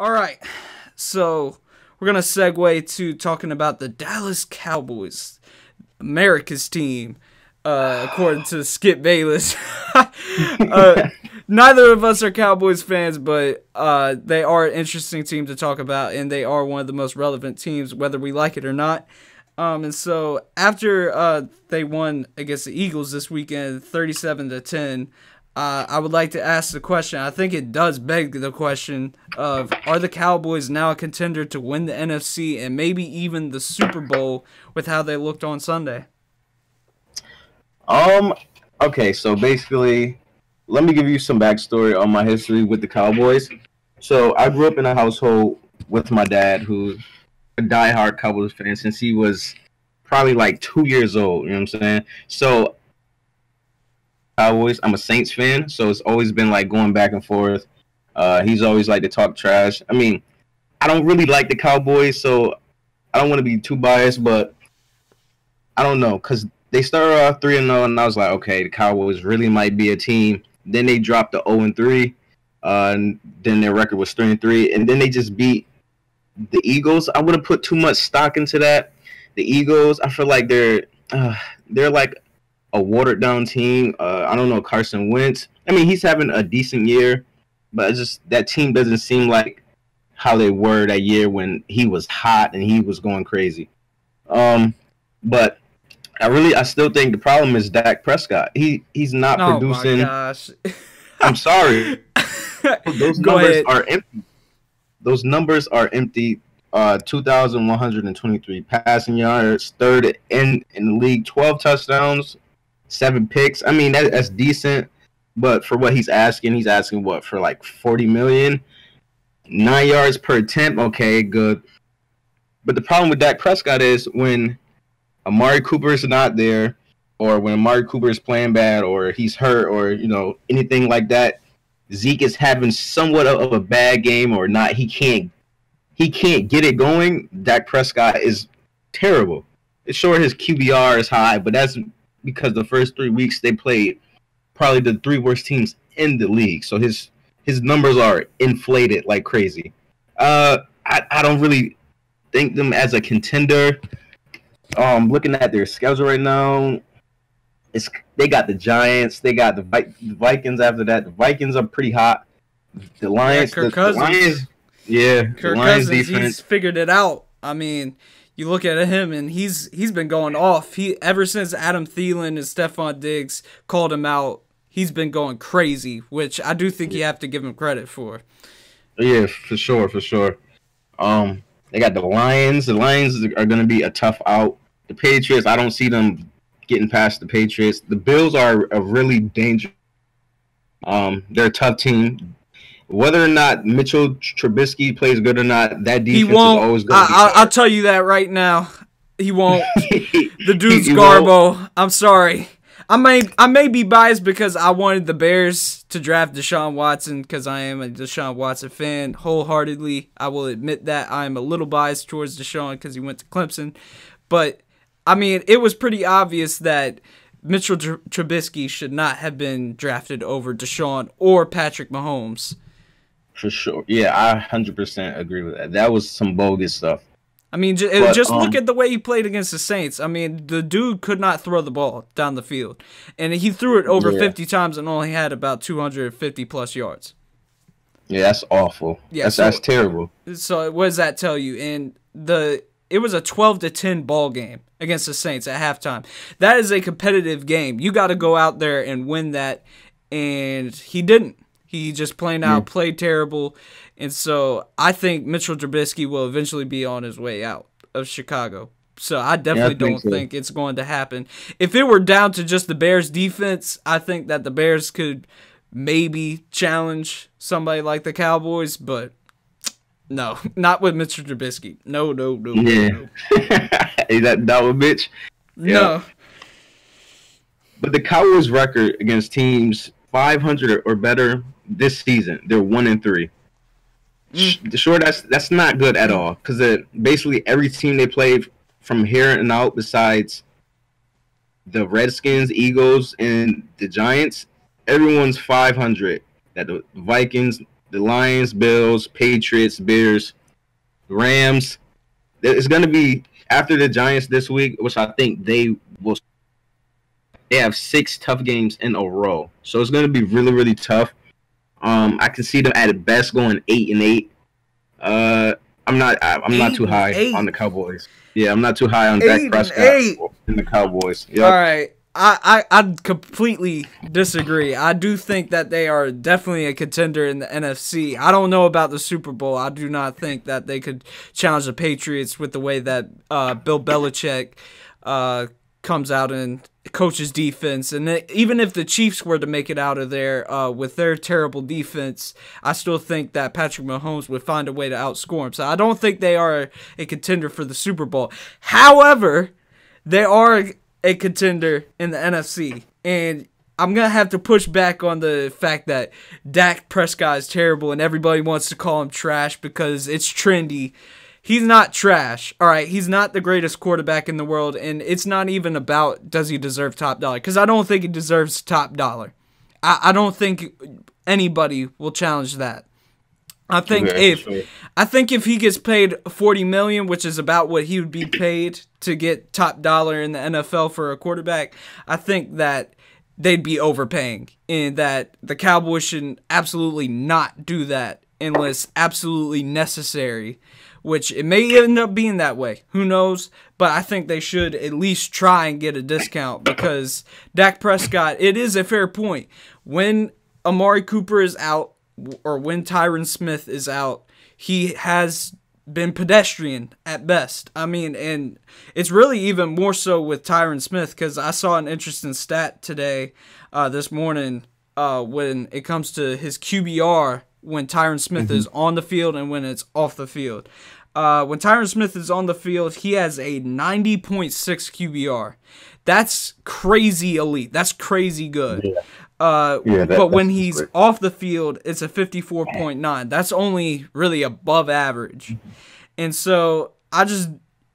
All right. So we're going to segue to talking about the Dallas Cowboys, America's team, uh, according to Skip Bayless. uh, neither of us are Cowboys fans, but uh, they are an interesting team to talk about, and they are one of the most relevant teams, whether we like it or not. Um, and so after uh, they won against the Eagles this weekend, 37 to 10, uh, I would like to ask the question. I think it does beg the question of Are the Cowboys now a contender to win the NFC and maybe even the Super Bowl with how they looked on Sunday? Um. Okay, so basically, let me give you some backstory on my history with the Cowboys. So I grew up in a household with my dad, who's a diehard Cowboys fan since he was probably like two years old. You know what I'm saying? So Cowboys. I'm a Saints fan, so it's always been like going back and forth. Uh, he's always like to talk trash. I mean, I don't really like the Cowboys, so I don't want to be too biased, but I don't know because they started off three and zero, and I was like, okay, the Cowboys really might be a team. Then they dropped the zero and three, uh, and then their record was three and three, and then they just beat the Eagles. I wouldn't put too much stock into that. The Eagles, I feel like they're uh, they're like a watered down team. Uh, I don't know Carson Wentz. I mean, he's having a decent year, but just that team doesn't seem like how they were that year when he was hot and he was going crazy. Um, but I really, I still think the problem is Dak Prescott. He he's not Oh producing. my gosh. I'm sorry. Those numbers ahead. are empty. Those numbers are empty. Uh, 2,123 passing yards, third in in the league, 12 touchdowns, seven picks. I mean, that, that's decent, but for what he's asking, he's asking what for like 40 million, nine yards per attempt. Okay, good. But the problem with Dak Prescott is when Amari Cooper is not there, or when Amari Cooper is playing bad, or he's hurt, or you know anything like that. Zeke is having somewhat of a bad game, or not. He can't. He can't get it going. Dak Prescott is terrible. It's sure his QBR is high, but that's because the first three weeks they played probably the three worst teams in the league. So his his numbers are inflated like crazy. Uh, I, I don't really think them as a contender. Um, looking at their schedule right now, it's they got the Giants, they got the, Vi- the Vikings. After that, the Vikings are pretty hot. The Lions, Kirk the, the Lions, yeah, Kirk the Lions Cousins, he's figured it out. I mean, you look at him and he's he's been going off. He ever since Adam Thielen and Stefon Diggs called him out, he's been going crazy, which I do think you have to give him credit for. Yeah, for sure, for sure. Um, they got the Lions. The Lions are going to be a tough out. The Patriots, I don't see them getting past the Patriots. The Bills are a really dangerous. Um, they're a tough team. Whether or not Mitchell Trubisky plays good or not, that defense won't. is always good. I, I, I'll tell you that right now. He won't. The dude's He won't. Garbo. I'm sorry. I may I may be biased because I wanted the Bears to draft Deshaun Watson because I am a Deshaun Watson fan wholeheartedly. I will admit that I am a little biased towards Deshaun because he went to Clemson, but I mean it was pretty obvious that Mitchell Tr- Trubisky should not have been drafted over Deshaun or Patrick Mahomes. For sure. Yeah, I 100% agree with that. That was some bogus stuff. I mean, ju- But, just look um, at the way he played against the Saints. I mean, the dude could not throw the ball down the field, and he threw it over Yeah. 50 times and only had about 250 plus yards. Yeah, that's awful. Yeah, that's, so- that's terrible. So what does that tell you? And the it was a 12 to 10 ball game against the Saints at halftime. That is a competitive game. You got to go out there and win that, and he didn't. He just plain out played terrible, and so I think Mitchell Trubisky will eventually be on his way out of Chicago. So I definitely think don't so. think it's going to happen. If it were down to just the Bears defense, I think that the Bears could maybe challenge somebody like the Cowboys, but no, not with Mr. Trubisky. No, no, no, Yeah. no. Is that that was bitch? No. But the Cowboys' record against teams 500 or better this season, they're one and three. Mm. Sh Sure, that's that's not good at all because basically every team they played from here and out, besides the Redskins, Eagles, and the Giants, everyone's 500. That the Vikings, the Lions, Bills, Patriots, Bears, Rams. It's going to be after the Giants this week, which I think they will. They have six tough games in a row, so it's going to be really, really tough. Um, I can see them at best going eight and eight. Uh, I'm not. I'm eight not too high eight. on the Cowboys. Yeah, I'm not too high on Dak Prescott and the Cowboys. Yep. All right. I, I, I completely disagree. I do think that they are definitely a contender in the NFC. I don't know about the Super Bowl. I do not think that they could challenge the Patriots with the way that uh, Bill Belichick uh, comes out and coaches defense. And even if the Chiefs were to make it out of there uh, with their terrible defense, I still think that Patrick Mahomes would find a way to outscore him. So I don't think they are a contender for the Super Bowl. However, they are a contender in the NFC. And I'm to have to push back on the fact that Dak Prescott is terrible and everybody wants to call him trash because it's trendy. He's not trash. All right, he's not the greatest quarterback in the world and it's not even about does he deserve top dollar cuz I don't think he deserves top dollar. I, I don't think anybody will challenge that. I think if sure. I think if he gets paid 40 million, which is about what he would be paid to get top dollar in the NFL for a quarterback, I think that they'd be overpaying and that the Cowboys should absolutely not do that unless absolutely necessary, which it may end up being that way. Who knows? But I think they should at least try and get a discount because Dak Prescott, it is a fair point. When Amari Cooper is out, or when Tyron Smith is out, he has been pedestrian at best. I mean, and it's really even more so with Tyron Smith because I saw an interesting stat today, uh, this morning, uh, when it comes to his QBR when Tyron Smith mm-hmm. is on the field and when it's off the field. Uh, when Tyron Smith is on the field, he has a 90.6 QBR. That's crazy elite. That's crazy good. Yeah. Uh, yeah, that, but when he's great. off the field, it's a 54.9. That's only really above average. Mm-hmm. And so I just,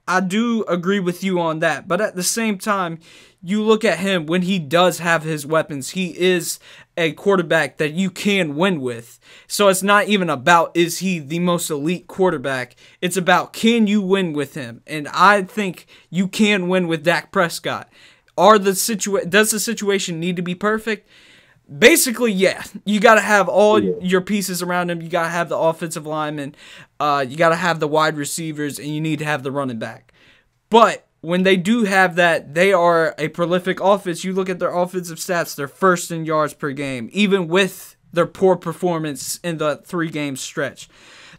I do agree with you on that. But at the same time, you look at him when he does have his weapons, he is a quarterback that you can win with. So it's not even about is he the most elite quarterback. It's about can you win with him. And I think you can win with Dak Prescott. Are the situa- does the situation need to be perfect? Basically, yeah, you got to have all yeah. your pieces around him. You got to have the offensive lineman, uh, you got to have the wide receivers, and you need to have the running back. But when they do have that, they are a prolific offense. You look at their offensive stats; they're first in yards per game, even with their poor performance in the three game stretch.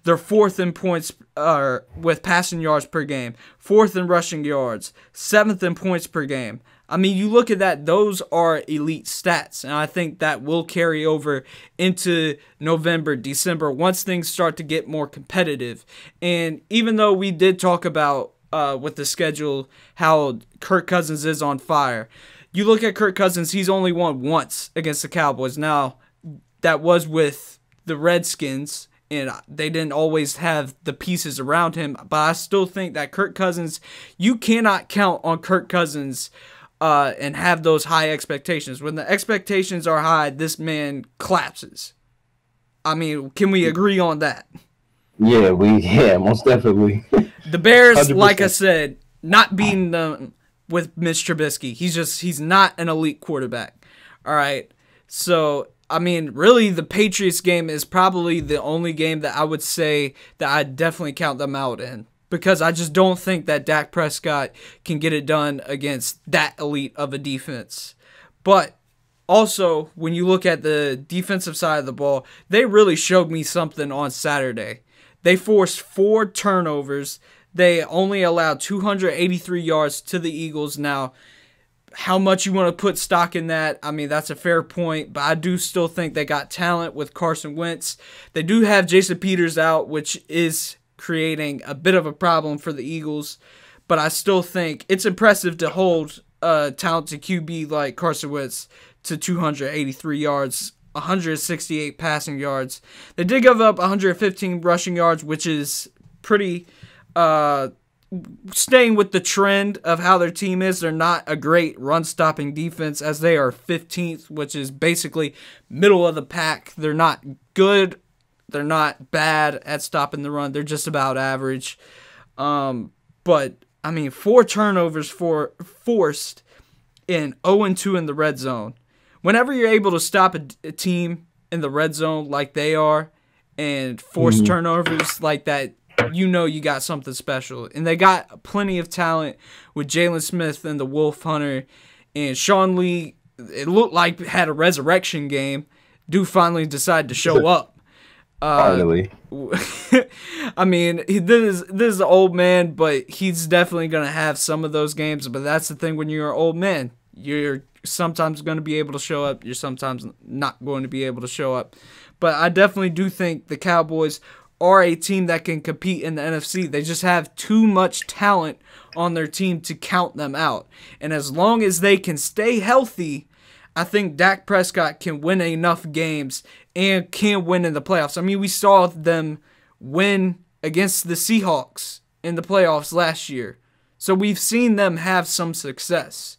They're fourth in points uh, with passing yards per game, fourth in rushing yards, seventh in points per game. I mean, you look at that, those are elite stats. And I think that will carry over into November, December, once things start to get more competitive. And even though we did talk about uh, with the schedule how Kirk Cousins is on fire, you look at Kirk Cousins, he's only won once against the Cowboys. Now, that was with the Redskins and they didn't always have the pieces around him. But I still think that Kirk Cousins, you cannot count on Kirk Cousins uh, and have those high expectations. When the expectations are high, this man collapses. I mean, can we agree on that? Yeah, we yeah, most definitely. the Bears, 100%. like I said, not beating them with Mitch Trubisky. He's just he's not an elite quarterback. All right. So I mean, really, the Patriots game is probably the only game that I would say that I definitely count them out in because I just don't think that Dak Prescott can get it done against that elite of a defense. But also, when you look at the defensive side of the ball, they really showed me something on Saturday. They forced four turnovers. They only allowed 283 yards to the Eagles. Now, how much you want to put stock in that, I mean, that's a fair point, but I do still think they got talent with Carson Wentz. They do have Jason Peters out, which is creating a bit of a problem for the Eagles. But I still think it's impressive to hold a talented QB like Carson Wentz to 283 yards, 168 passing yards. They did give up 115 rushing yards, which is pretty. Uh, staying with the trend of how their team is, they're not a great run stopping defense as they are 15th, which is basically middle of the pack. They're not good They're not bad at stopping the run. They're just about average. Um, but I mean, four turnovers for forced in 0 2 in the red zone. Whenever you're able to stop a, a team in the red zone like they are and force mm-hmm. turnovers like that, you know you got something special. And they got plenty of talent with Jaylon Smith and the Wolf Hunter and Sean Lee. It looked like had a resurrection game. Do finally decide to show up. Uh. I mean, this is this is an old man, but he's definitely gonna have some of those games. But that's the thing when you're an old man, you're sometimes going to be able to show up. You're sometimes not going to be able to show up. But I definitely do think the Cowboys are a team that can compete in the NFC. They just have too much talent on their team to count them out. And as long as they can stay healthy, I think Dak Prescott can win enough games and can win in the playoffs. I mean, we saw them win against the Seahawks in the playoffs last year. So we've seen them have some success.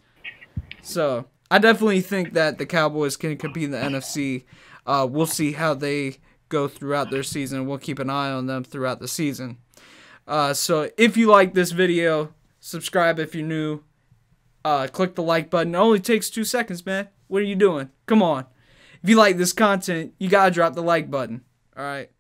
So I definitely think that the Cowboys can compete in the NFC. Uh, we'll see how they go throughout their season. We'll keep an eye on them throughout the season. Uh, so if you like this video, subscribe if you're new. Uh, click the like button. It only takes two seconds, man. What are you doing? Come on. If you like this content, you gotta drop the like button. All right.